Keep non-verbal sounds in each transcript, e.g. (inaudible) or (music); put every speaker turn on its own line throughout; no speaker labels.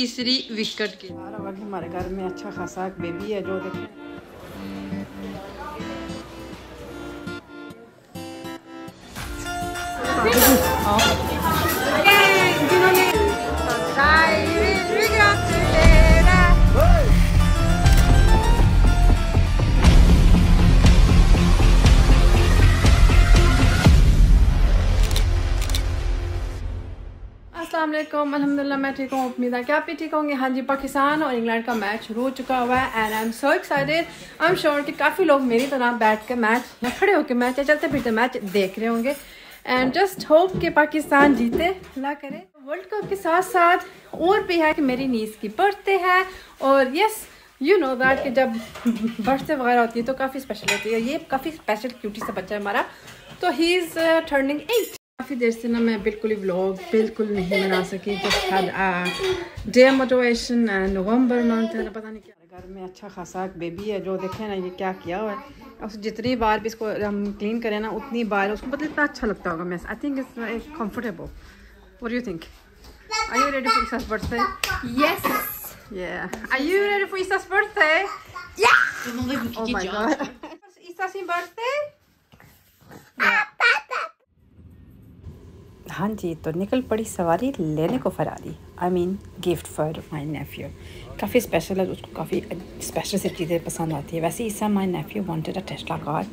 तीसरी विकेट की।
हमारे घर में अच्छा खासा बेबी है जो देखें असलम अलहमदिल्ला मैं ठीक हूँ, उम्मीद है कि आप भी ठीक होंगे। हाँ जी, पाकिस्तान और इंग्लैंड का मैच हो चुका हुआ है and I am so excited I am sure कि काफ़ी लोग मेरी तरह बैठ के मैच या खड़े होकर मैच या चलते फिरते मैच देख रहे होंगे। एंड जस्ट होप कि पाकिस्तान जीते, अल्लाह करे। वर्ल्ड कप के साथ साथ और भी है कि मेरी नीस की बर्थडे है, और यस यू नो दैट कि जब बर्थडे वगैरह होती है तो काफ़ी स्पेशल होती है। ये काफ़ी स्पेशल क्यूटी सा बच्चा है हमारा। तो ही इज़ टर्निंग एट काफ़ी देर से ना मैं बिल्कुल ही व्लॉग बिल्कुल नहीं बना सकी just had day motivation November month है पता नहीं क्या घर में अच्छा खासा बेबी है जो देखे ना ये क्या किया हुआ है उस जितनी बार भी इसको हम क्लीन करें ना उतनी बार उसको मतलब इतना अच्छा लगता होगा मैं I think it's comfortable what you think are you ready for Isa's birthday?
Yes.
Yeah. Are you ready for Isa's birthday?
Yeah.
Oh my god. (laughs) Isa's birthday? हाँ जी तो निकल पड़ी सवारी लेने को Ferrari. I mean gift for my nephew काफ़ी special है, उसको काफ़ी स्पेशल सी चीज़ें पसंद आती है। वैसे इससे my nephew wanted a Tesla car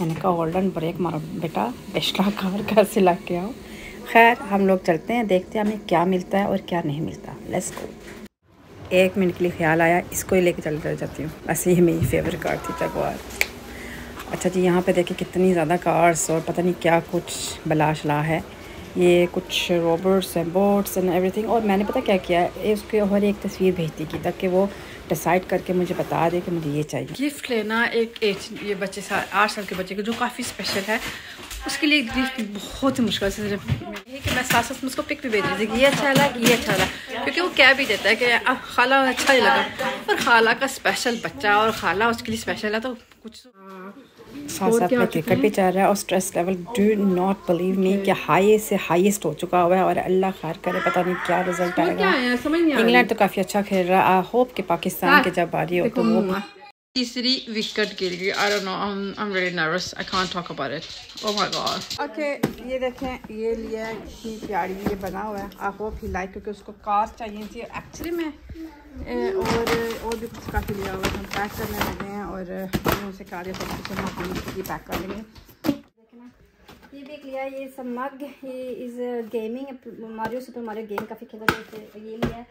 मैंने कहा होल्डन ब्रेक मारो बेटा। टेस्ला कार (laughs) घर से ला के आओ। खैर, हम लोग चलते हैं, देखते हैं हमें क्या मिलता है और क्या नहीं मिलता। लेट्स गो एक मिनट के लिए ख्याल आया, इसको ही लेके चल जाती हूँ। वैसे ही मेरी फेवरेट कार थी जगवार अच्छा जी, यहाँ पे देखिए कितनी ज़्यादा कार्स और पता नहीं क्या कुछ बला शला है। ये कुछ robots and boats and everything और मैंने पता क्या किया? है उसके हर एक तस्वीर भेजती की ताकि वो डिसाइड करके मुझे बता दे कि मुझे ये चाहिए। गिफ्ट लेना एक एज ये बच्चे आठ साल के बच्चे को जो काफ़ी स्पेशल है, उसके लिए गिफ्ट बहुत ही मुश्किल से यही कि मैं साथ साथ उसको पिक भी भेज थी कि ये अच्छा लगा, ये अच्छा लगा। क्योंकि वो कह भी देता है कि अब खाला अच्छा ही लगा। और खाला का स्पेशल बच्चा और खाला उसके लिए स्पेशल है तो कुछ साथ साथ में क्रिकेट भी चल रहा है और stress level do not believe me कि हाई से हाईएस्ट हो चुका हुआ है और अल्लाह खैर करे पता नहीं क्या रिज़ल्ट आएगा। इंग्लैंड तो काफ़ी अच्छा खेल रहा है। आई होप कि पाकिस्तान के जब आ रही हो तो वो
तीसरी विकेट गिर गई I don't know I am very nervous I can't talk about it oh my God
okay ये देखें, ये लिया इतनी प्यारी ये बना हुआ है। आई होप ही लाइक क्योंकि उसको कार चाहिए थी। एक्चुअली में और और भी कुछ काफ़ी लिया हुआ हम पैक करने लगे हैं और उनसे कहा दिया सब कुछ हम अपनी पैक कर लेंगे। ये भी लिया ये सब मग ये is gaming Mario Super Mario game काफ़ी खेला ये लिया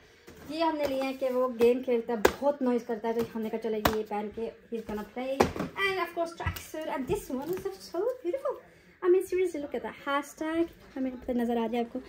ये हमने लिए हैं कि वो गेम खेलता है, बहुत नॉइज़ करता है तो हमने कहा चलेगी ये पहन के इज़ गोना प्ले हमें तो नज़र आ जाए आपको.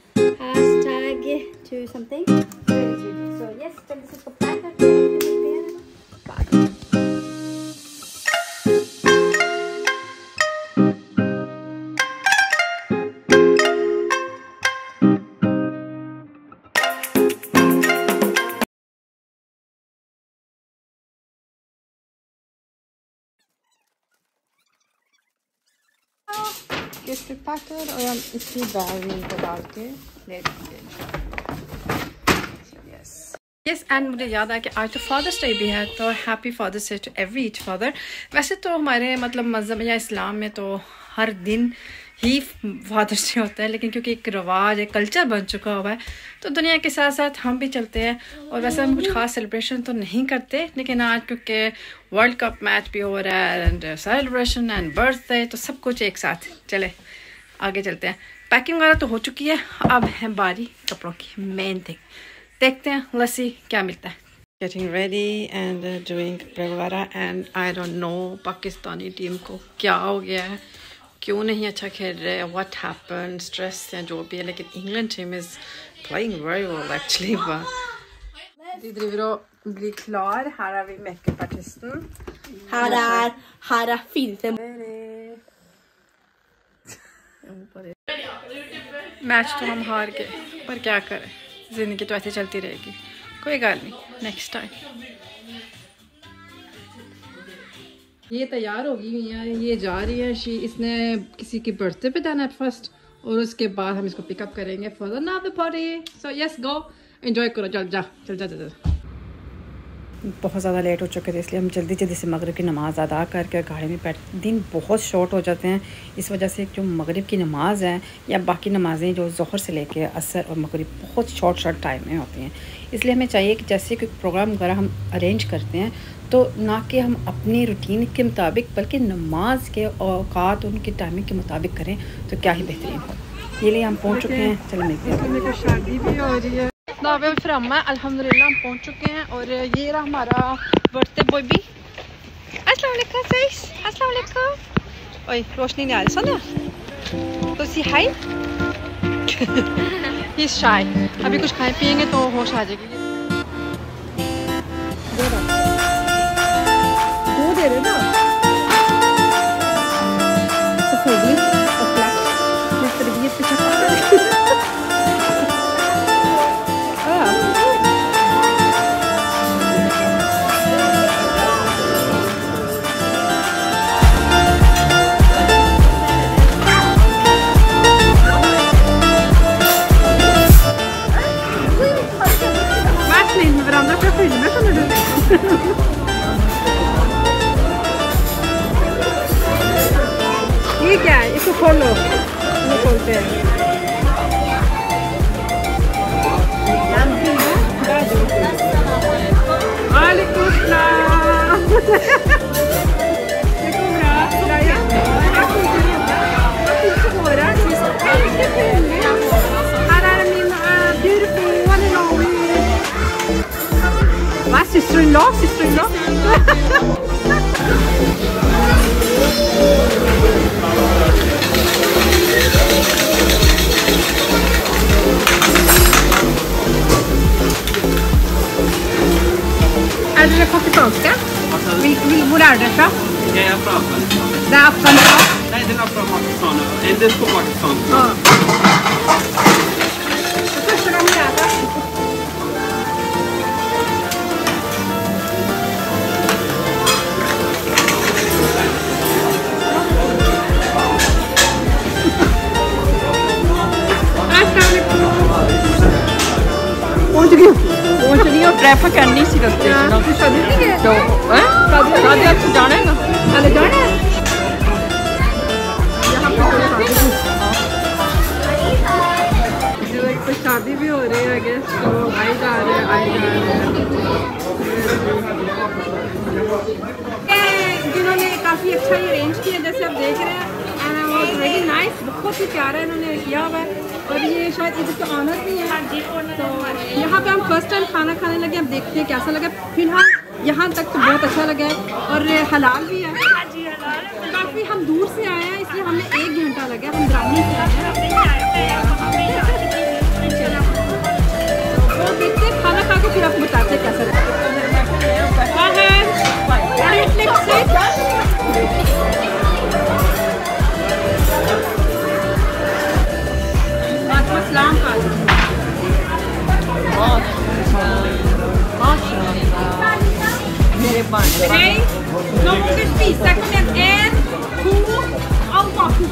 पैकेट और हम इसकी बैग में डाल के ले यस एंड मुझे याद आया कि आज तो फादर्स डे भी है तो happy father's day to every each father वैसे तो हमारे मतलब मज़हब या इस्लाम में तो हर दिन ही फादर्स डे होता है, लेकिन क्योंकि एक रिवाज, एक कल्चर बन चुका हुआ है तो दुनिया के साथ साथ हम भी चलते हैं। और वैसे हम कुछ ख़ास सेलिब्रेशन तो नहीं करते, लेकिन आज क्योंकि वर्ल्ड कप मैच भी हो रहा है एंड सेलिब्रेशन एंड बर्थडे तो सब कुछ एक साथ चले। आगे चलते हैं। पैकिंग वगैरह तो हो चुकी है। अब है बारी कपड़ों की। मेन थिंग देखते हैं लस्सी क्या मिलता है। गेटिंग रेडी एंड डूइंग वगैरह and I don't know Pakistani team को क्या हो गया है? क्यों नहीं अच्छा खेल रहे? व्हाट हैपन स्ट्रेस या जो भी है लेकिन England team is playing very well actually (laughs) but de driver og blir klar. Her er vi makeupartisten.
Her er, her er fire
match तो हम हार गए, पर क्या करें? ज़िंदगी तो ऐसे चलती रहेगी। कोई गल नहीं नेक्स्ट टाइम ये तैयार हो गई हुई है, ये जा रही है, शी इसने किसी की बर्थडे पे जाना है फ़र्स्ट और उसके बाद हम इसको पिकअप करेंगे for the party so yes go enjoy करो, चल जा चल जा चल जा।
बहुत ज़्यादा लेट हो चुके थे, इसलिए हम जल्दी जल्दी से मगरब की नमाज़ अदा करके गाड़ी में बैठ, दिन बहुत शॉर्ट हो जाते हैं। इस वजह से जो मगरब की नमाज़ है या बाकी नमाज़ें जो जहर से लेके असर और मगरब बहुत शॉर्ट शॉर्ट टाइम में होती हैं। इसलिए हमें चाहिए कि जैसे कोई प्रोग्राम वगैरह हम अरेंज करते हैं तो ना कि हम अपनी रूटीन के मुताबिक, बल्कि नमाज़ के औकात उनकी टाइमिंग के मुताबिक करें तो क्या ही बेहतरीन हो। ये लिए हम पहुँच चुके हैं। चलो मिलते हैं।
शादी भी हो रही है। दावे फ्रामा अल्हम्दुलिल्लाह हम पहुँच चुके हैं और ये रहा हमारा बर्थडे बॉय भी वालेकुम सईस वालेकुम ओए रोशनी नहीं आ रही सुना तो सी हाय ही शाय अभी कुछ खाए पिएँगे तो होश आ जाएगी sister-in-law, sister-in-law. Er første gang jeg er her. पहुँच गई पहुँच गई और ट्रैफ़िक करनी सी रस्ते नहीं तो हैं शादी आप जाना है ना जाना शादी भी हो रही है आई गेस तो आई जा रहे हैं आई जा रहे हैं। जिन्होंने काफ़ी अच्छा ये अरेंज किया जैसे आप देख रहे हैं एंड वेरी नाइस बहुत ही प्यारा इन्होंने किया हुआ है। और ये शायद इसके ऑनर भी है। तो यहाँ पे हम फ़र्स्ट टाइम खाना खाने लगे अब देखते हैं कैसा लगा। फ़िलहाल यहाँ तक तो बहुत अच्छा लगा है और हलाल भी है। काफ़ी हम दूर से आए हैं इसलिए हमें एक खाना खा के फिर आपको बताते हैं कैसा लगा हाँ है Netflix से वालेकुम अस्सलाम का मेरे Três, não vou despedir. Está comendo é cubo ao copo.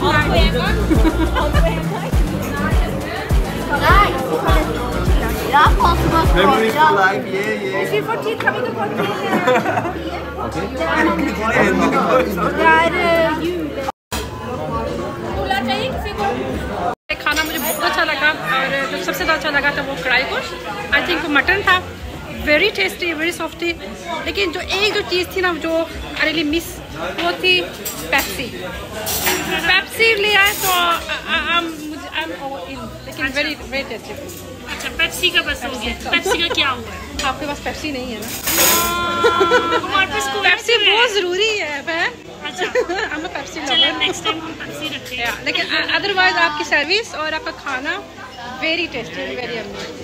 Jag
Memory for life, yeah, yeah.
Vi får
खाना मुझे बहुत अच्छा लगा और जो सबसे ज़्यादा अच्छा लगा था वो कढ़ाई गोश्त आई थिंक वो मटन था। वेरी टेस्टी वेरी सॉफ्टी लेकिन जो एक जो चीज़ थी ना जो आई रियली मिस वो थी पेप्सी पेप्सी ले आए तो एम इन लेकिन वेरी वेरी टेस्टी
अच्छा पेप्सी का बस हो गया। पेप्सी का। क्या हुआ? है
आपके पास पेप्सी नहीं है ना?
हमारे पास
पेप्सी बहुत ज़रूरी है बहन।
अच्छा। (laughs)
हम पेप्सी
चले नेक्स्ट टाइम हम पेप्सी रखेंगे
या, लेकिन अदरवाइज़ आपकी सर्विस और आपका खाना very tasty very amazing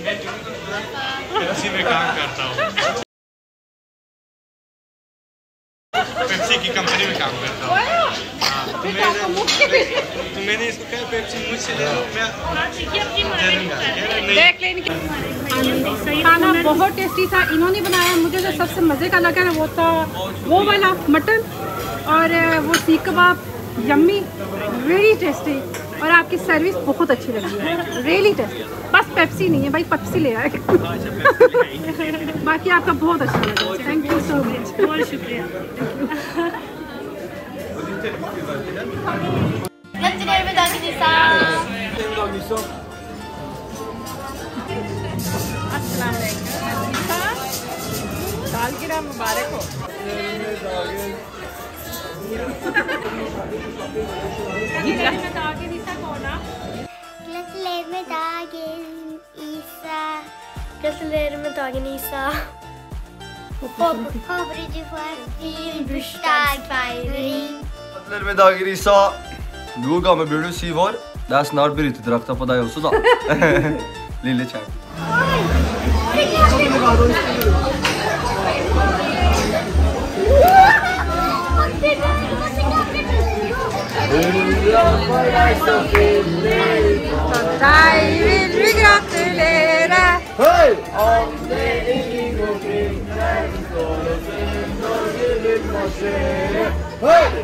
Pepsi में काम करता हूँ। (laughs) पेप्सी की कंपनी में काम करता हूँ। तो मैंने इसको कहा पेप्सी मुझसे ले लो। मैं
देखिए अपनी मर्ज़ी
ज़रूर
करते।
नहीं।
देख लेने खाना बहुत टेस्टी था इन्होंने बनाया मुझे जो सबसे मज़े का लगा ना वो था वो वाला मटन और वो सीख कबाब यम्मी वेरी टेस्टी और आपकी सर्विस बहुत अच्छी लगी है। रियली टेस्टी बस पेप्सी नहीं है भाई पेप्सी ले आए। बाकी आपका बहुत अच्छा लगा। थैंक यू सो मच
बहुत शुक्रिया।
Let's में दादी निशा
सालगिरह मुबारक हो
Gratulerer med dagen, Isa. Gratulerer med dagen, Isa. Håper, håper du får en
Partner में दागिरी सा लूगा में बेड़ो सी वर दास नार बेरी तो दरख्त पदाय हो सुदा
लीले चाय I Hey!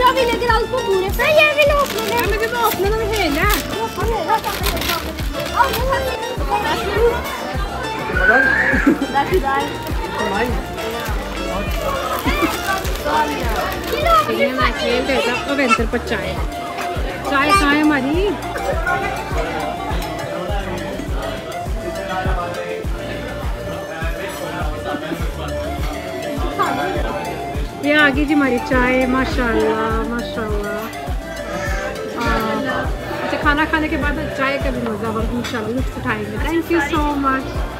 Jag vill lägga allt på
bordet. Nej, jag vill öppna den.
Nej, men du öppnar den hela. På chai. Chai kहाँ है हमारी ये आ गई जी हमारी चाय माशाल्लाह माशाल्लाह अच्छा खाना खाने के बाद चाय का भी मज़ा इंशाल्लाह, लुत्फ उठाएँगे थैंक यू सो मच